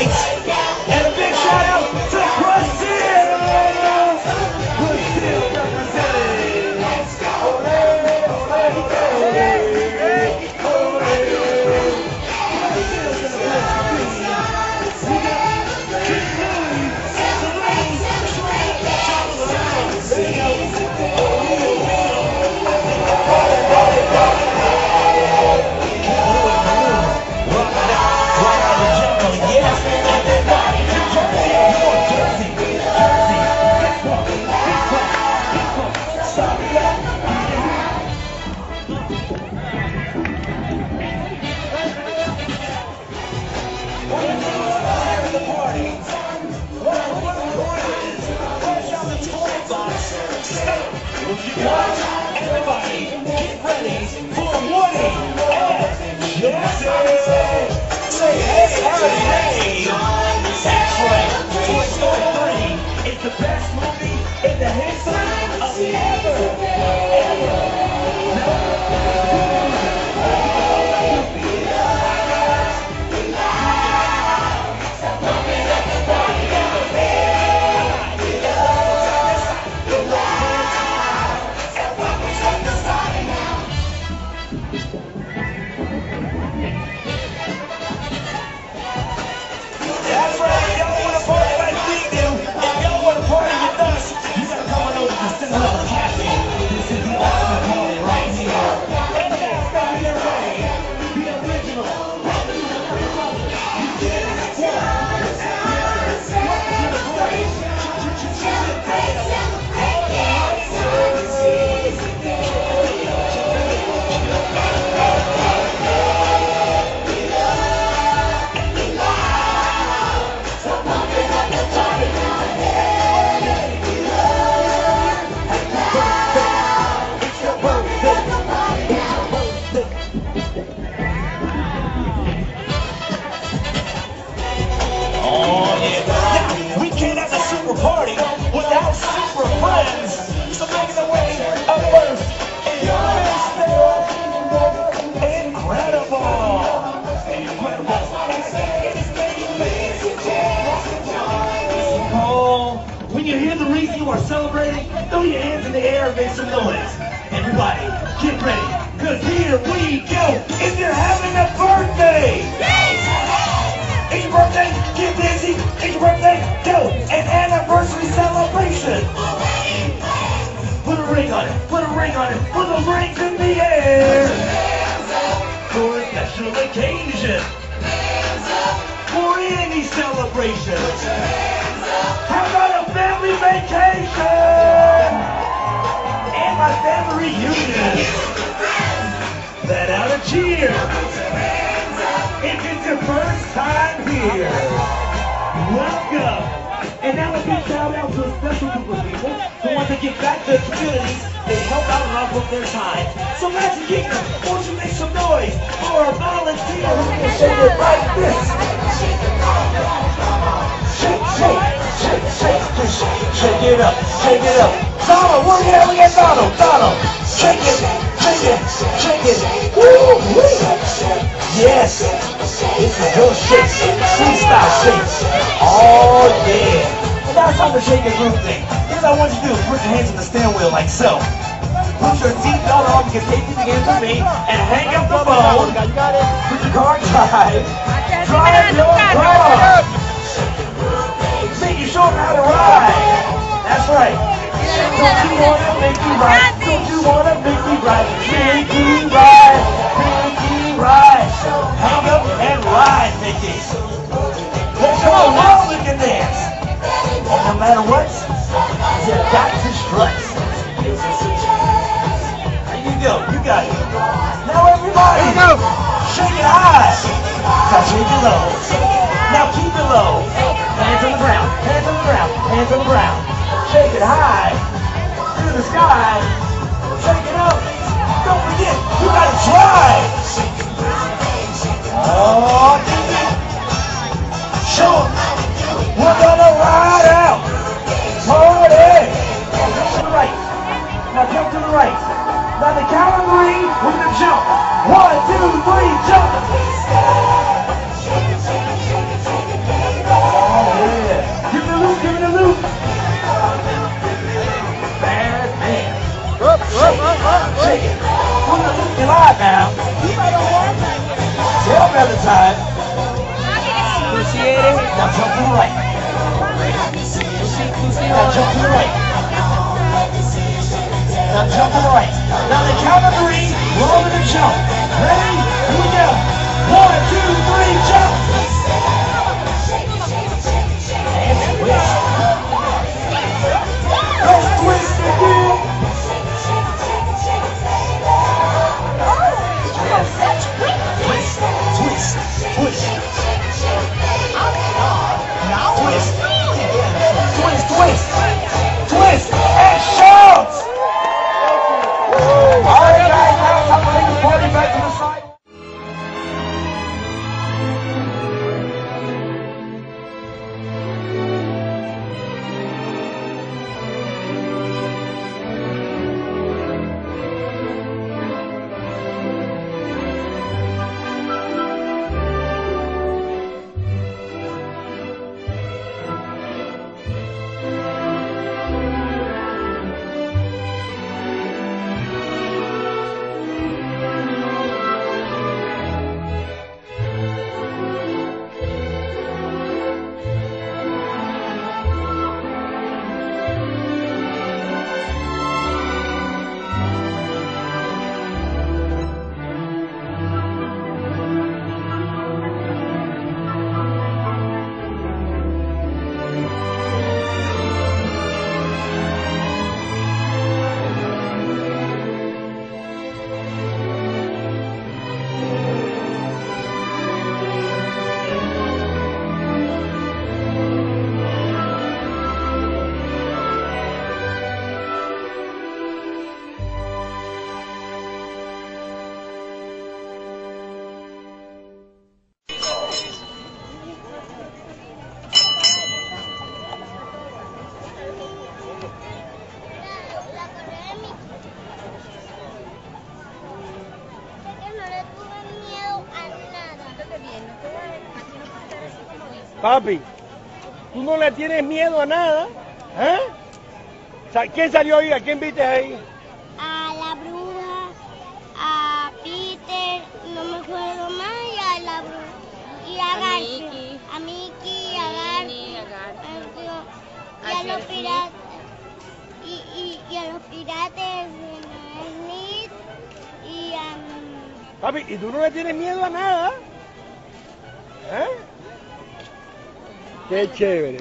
yeah Got everybody, get ready for Woody and Jessie. The reason you are celebrating, throw your hands in the air and make some noise. Everybody, get ready, because here we go. If you're having a birthday, it's your birthday, get busy. It's your birthday, go. An anniversary celebration. Put a ring on it, put a ring on it, put those rings in the air. For a special occasion. For any celebration. Vacation? And my family reunion. Let out a cheer. If it's your first time here, welcome. And now a big shout out to a special group of people who want to give back to the community they help out and off of their time. So Magic Kingdom, won't you make some noise for a volunteer who can shake it like this? Shake, shake, shake, shake, shake it up, shake it up. Donald, where the hell we at Donald? Donald, shake it, shake it, shake it. Woo, wee. Yes, this is your shake, freestyle shake. Oh yeah. And now it's time to shake a group thing. Here's what I want you to do: put your hands on the steering wheel like so. Put your seatbelt on, you can take these hands with me, and hang up the phone. Put your car drive. Drive your car. Show them how to ride. That's right. Don't you wanna make me ride? Don't you wanna make me ride? Make me ride. Make me ride. Hang up and ride, Mickey. Let's show the world we can dance. And no matter what, you got to strut. There you go. You got it. Now everybody, shake it high. Now shake it low. Now keep it low. Hands on the ground. Hands on the ground. Hands on the ground. Shake it high. To the sky. Shake it up. Don't forget, you gotta try. Now jump to the right. Now jump to the right. Now jump to the right. Now the count of three, we're all gonna jump. Ready? Here we go. One, two, three, jump. Twist. Papi, tú no le tienes miedo a nada, ¿eh? ¿Quién salió hoy? ¿A quién viste ahí? A la bruja, a Peter, no me acuerdo más, y a la bruja. Y a, A Garfield. Mickey. A Mickey, a Garfield. Sí, a Garfield. Y a A los piratas. Y, y, y a los piratas de Smith. Y a... Papi, ¿y tú no le tienes miedo a nada? He? Geç çeviri.